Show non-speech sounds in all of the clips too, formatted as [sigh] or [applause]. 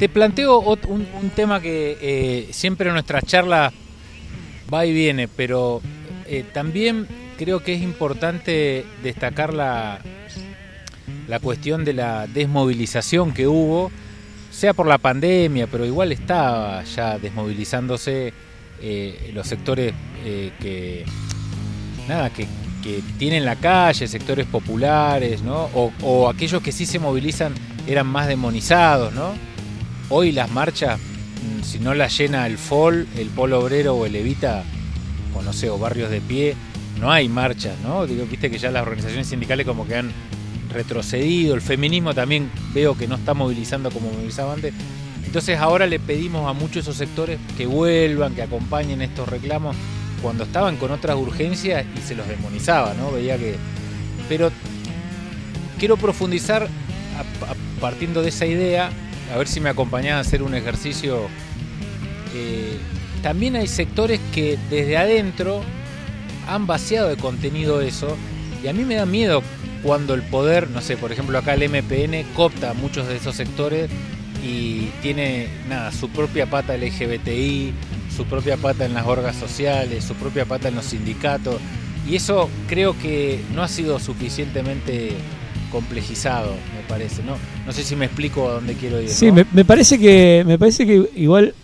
Te planteo un, tema que eh, siempre en nuestra charla va y viene, pero eh, también creo que es importante destacar la, la cuestión de la desmovilización que hubo, sea por la pandemia, pero igual estaba ya desmovilizándose eh, los sectores que nada que, tienen la calle, sectores populares, ¿no? O, o, aquellos que sí se movilizan eran más demonizados, ¿no? Hoy las marchas, mm, si no las llena el FOL, el Polo Obrero o el Evita, o no sé, o Barrios de Pie, no hay marchas, ¿no? Digo, viste que ya las organizaciones sindicales como que han retrocedido, el feminismo también veo que no está movilizando como movilizaba antes. Entonces ahora le pedimos a muchos esos sectores que vuelvan, que acompañen estos reclamos cuando estaban con otras urgencias y se los demonizaba, ¿no? Veía que... Pero quiero profundizar partiendo de esa idea a ver si me acompañás a hacer un ejercicio. Eh, también hay sectores que desde adentro han vaciado de contenido eso y a mí me da miedo cuando el poder, no sé, por ejemplo acá el MPN copta muchos de esos sectores y tiene nada, su propia pata LGBTI, su propia pata en las orgas sociales, su propia pata en los sindicatos y eso creo que no ha sido suficientemente complejizado, me parece. No, no sé si me explico a dónde quiero ir. Sí, me, parece que me parece que igual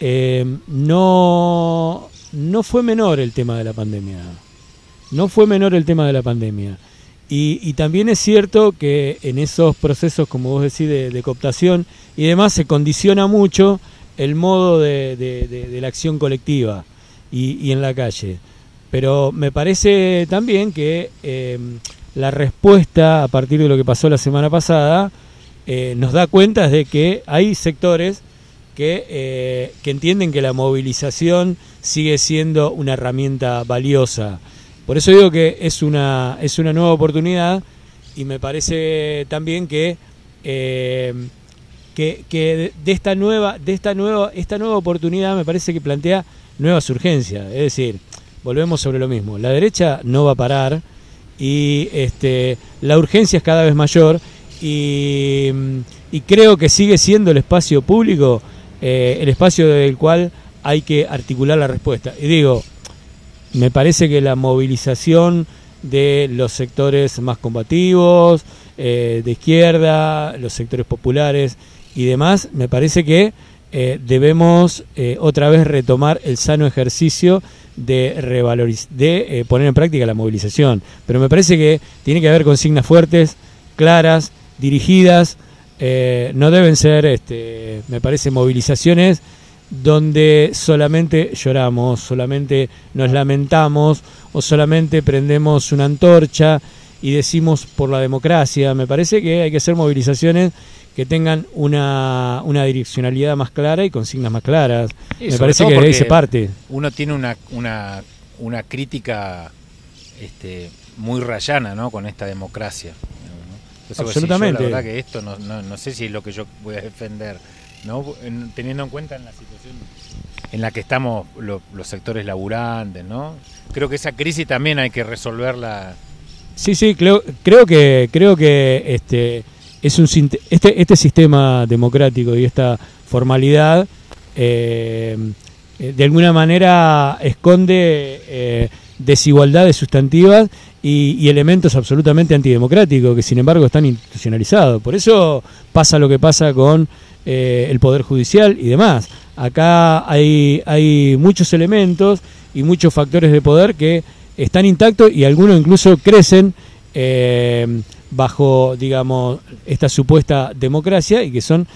eh, no no fue menor el tema de la pandemia. No fue menor el tema de la pandemia. Y, también es cierto que en esos procesos, como vos decís, de, cooptación y demás, se condiciona mucho el modo de, la acción colectiva y, en la calle. Pero me parece también que eh, la respuesta a partir de lo que pasó la semana pasada eh, nos da cuenta de que hay sectores que, eh, que entienden que la movilización sigue siendo una herramienta valiosa. Por eso digo que es una, es una nueva oportunidad y me parece también que, eh, que, que, de esta nueva, de esta nueva, esta nueva oportunidad me parece que plantea nuevas urgencias. Es decir, volvemos sobre lo mismo. La derecha no va a parar y este, la urgencia es cada vez mayor y, creo que sigue siendo el espacio público eh, el espacio del cual hay que articular la respuesta. Y digo, me parece que la movilización de los sectores más combativos, eh, de izquierda, los sectores populares y demás, me parece que eh, debemos otra vez retomar el sano ejercicio de, de eh, poner en práctica la movilización. Pero me parece que tiene que haber consignas fuertes, claras, dirigidas. Eh, no deben ser, este, me parece, movilizaciones donde solamente lloramos, solamente nos lamentamos o solamente prendemos una antorcha y decimos por la democracia. Me parece que hay que hacer movilizaciones que tengan una, una direccionalidad más clara y consignas más claras. Me parece que de ahí se parte. Uno tiene una, una, una crítica este, muy rayana ¿no? con esta democracia. Absolutamente. la verdad que esto no, no, sé si es lo que yo voy a defender, ¿no? teniendo en cuenta en la situación en la que estamos los sectores laburantes, ¿no? Creo que esa crisis también hay que resolverla. Sí, sí, creo, creo que creo que este es un este, este sistema democrático y esta formalidad eh, eh, de alguna manera esconde eh, desigualdades sustantivas y, elementos absolutamente antidemocráticos que sin embargo están institucionalizados. Por eso pasa lo que pasa con el Poder Judicial y demás. Acá hay, hay muchos elementos y muchos factores de poder que están intactos y algunos incluso crecen bajo, digamos, esta supuesta democracia y que son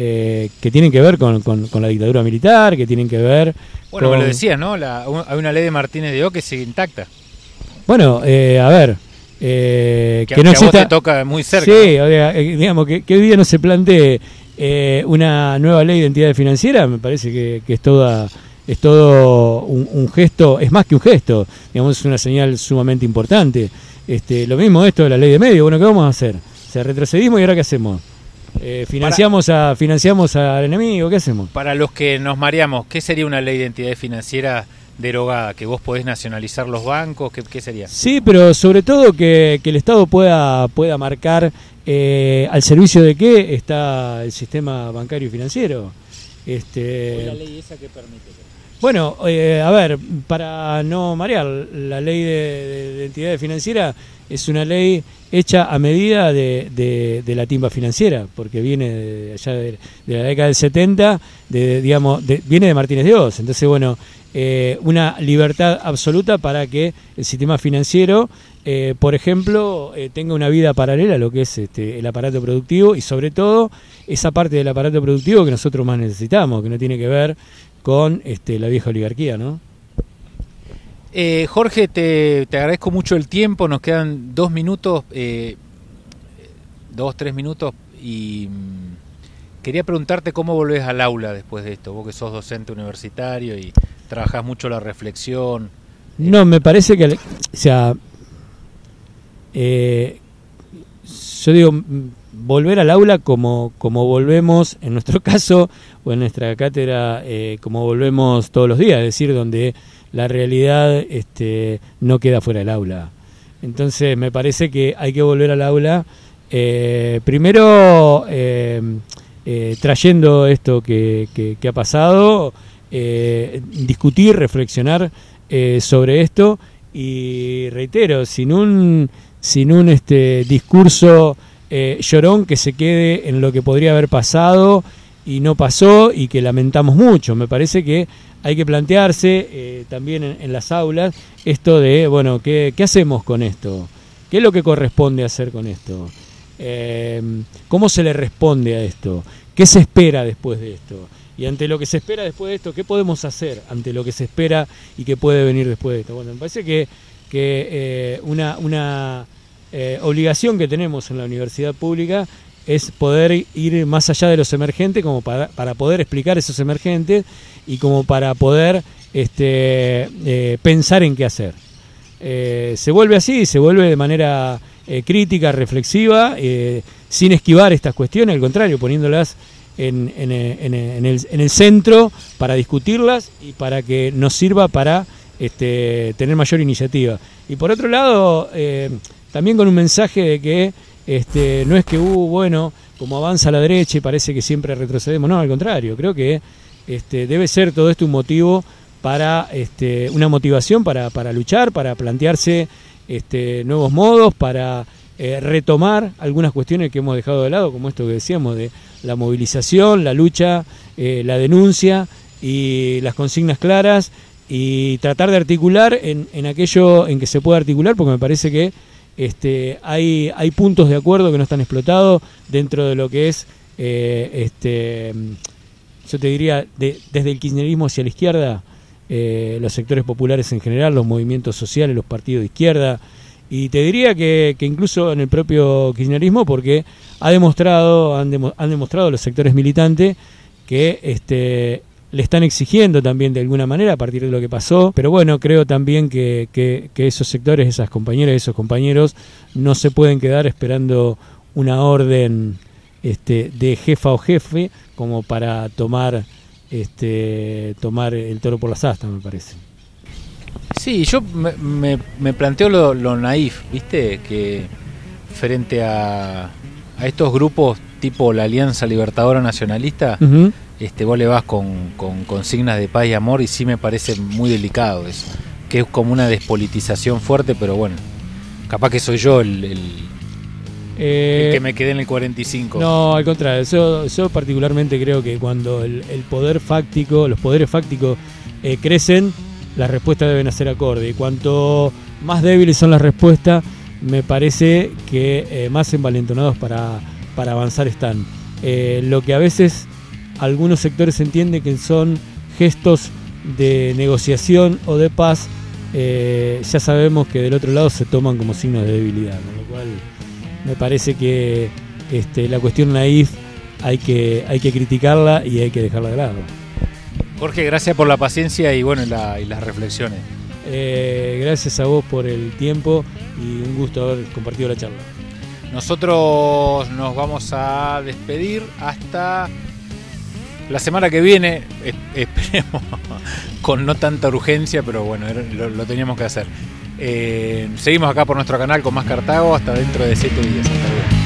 eh, que tienen que ver con, con, la dictadura militar, que tienen que ver. Bueno, lo decía, ¿no? hay una ley de Martínez de O que sigue intacta. Bueno, eh, a ver. Eh, que, no exista, te toca muy cerca. Sí, digamos, que, que, hoy día no se plantee una nueva ley de identidad financiera, me parece que, es toda es todo un, un, gesto, es más que un gesto, digamos, es una señal sumamente importante. Este, lo mismo esto de la ley de medio, bueno, ¿qué vamos a hacer? Se retrocedimos y ahora qué hacemos? Eh, financiamos a financiamos al enemigo, ¿qué hacemos? Para los que nos mareamos, ¿qué sería una ley de identidad financiera derogada? ¿Que vos podés nacionalizar los bancos? ¿Qué, sería? Sí, pero sobre todo que, el Estado pueda, pueda marcar eh, ¿al servicio de qué está el sistema bancario y financiero? Este, la ley esa que permite? Bueno, eh, a ver, para no marear, la ley de, de, entidades financieras es una ley hecha a medida de, la timba financiera, porque viene de allá de, la década del 70, de, digamos, viene de Martínez de Oz. Entonces, bueno, eh, una libertad absoluta para que el sistema financiero, eh, por ejemplo, tenga una vida paralela a lo que es este, el aparato productivo y sobre todo esa parte del aparato productivo que nosotros más necesitamos, que no tiene que ver con este, la vieja oligarquía, ¿no? Eh, Jorge, te, agradezco mucho el tiempo, nos quedan dos minutos, eh, dos, tres minutos, y mm, quería preguntarte cómo volvés al aula después de esto, vos que sos docente universitario y trabajás mucho la reflexión. No, me parece que, o sea, eh, yo digo, volver al aula como, como volvemos, en nuestro [laughs] caso, o en nuestra cátedra, eh, como volvemos todos los días, es decir, donde la realidad este, no queda fuera del aula. Entonces, me parece que hay que volver al aula, eh, primero trayendo esto que ha pasado, discutir, reflexionar sobre esto, y reitero, sin un, sin un este, discurso eh, llorón que se quede en lo que podría haber pasado y no pasó y que lamentamos mucho. Me parece que hay que plantearse eh, también en, las aulas esto de, bueno, ¿qué, hacemos con esto? ¿Qué es lo que corresponde hacer con esto? Eh, ¿Cómo se le responde a esto? ¿Qué se espera después de esto? Y ante lo que se espera después de esto, ¿qué podemos hacer ante lo que se espera y que puede venir después de esto? Bueno, me parece que, que una, una eh, obligación que tenemos en la universidad pública es poder ir más allá de los emergentes como para, poder explicar esos emergentes y como para poder este, eh, pensar en qué hacer. Eh, se vuelve así, se vuelve de manera crítica, reflexiva, sin esquivar estas cuestiones, al contrario, poniéndolas en, en, el, en, el, centro para discutirlas y para que nos sirva para este, tener mayor iniciativa. Y por otro lado, también con un mensaje de que este, no es que, uh, bueno, como avanza la derecha y parece que siempre retrocedemos, no, al contrario, creo que este, debe ser todo esto un motivo para, este, una motivación para, para luchar, para plantearse este, nuevos modos, para eh, retomar algunas cuestiones que hemos dejado de lado, como esto que decíamos de la movilización, la lucha, eh, la denuncia y las consignas claras y tratar de articular en, en aquello en que se pueda articular, porque me parece que este, hay, hay puntos de acuerdo que no están explotados dentro de lo que es, eh, este, yo te diría, desde el kirchnerismo hacia la izquierda, eh, los sectores populares en general, los movimientos sociales, los partidos de izquierda, y te diría que, incluso en el propio kirchnerismo, porque ha demostrado, han, han demostrado los sectores militantes que este, le están exigiendo también de alguna manera a partir de lo que pasó, pero bueno, creo también que, que, esos sectores, esas compañeras, esos compañeros no se pueden quedar esperando una orden este, de jefa o jefe como para tomar este, tomar el toro por las astas, me parece. Sí, yo me, me, planteo lo, naif, ¿viste? Que frente a, a estos grupos tipo la Alianza Libertadora Nacionalista, este, vos le vas con, consignas de paz y amor y sí me parece muy delicado eso, que es como una despolitización fuerte, pero bueno, capaz que soy yo el, eh, que me quedé en el 45. No, al contrario, yo, particularmente creo que cuando el, poder fáctico, los poderes fácticos eh, crecen, las respuestas deben ser acorde. Y cuanto más débiles son las respuestas, me parece que eh, más envalentonados para, para avanzar están. lo que a veces algunos sectores entienden que son gestos de negociación o de paz, eh, ya sabemos que del otro lado se toman como signos de debilidad, con lo cual me parece que este, la cuestión naif hay que, hay que criticarla y hay que dejarla de lado. Jorge, gracias por la paciencia y bueno y, las reflexiones. Eh, gracias a vos por el tiempo y un gusto haber compartido la charla. Nosotros nos vamos a despedir hasta la semana que viene, [laughs] esperemos, con no tanta urgencia, pero bueno, lo, teníamos que hacer. Eh, seguimos acá por nuestro canal con más Cartago hasta dentro de 7 días. Hasta luego.